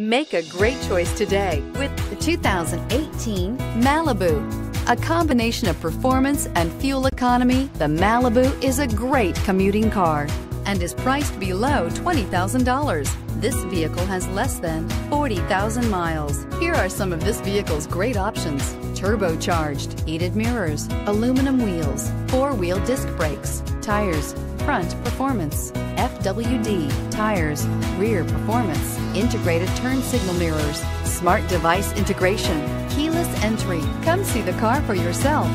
Make a great choice today with the 2018 Malibu. A combination of performance and fuel economy, the Malibu is a great commuting car and is priced below $20,000. This vehicle has less than 40,000 miles. Here are some of this vehicle's great options. Turbocharged, heated mirrors, aluminum wheels, four-wheel disc brakes, tires, front performance, FWD, tires, rear performance, integrated turn signal mirrors, smart device integration, keyless entry. Come see the car for yourself.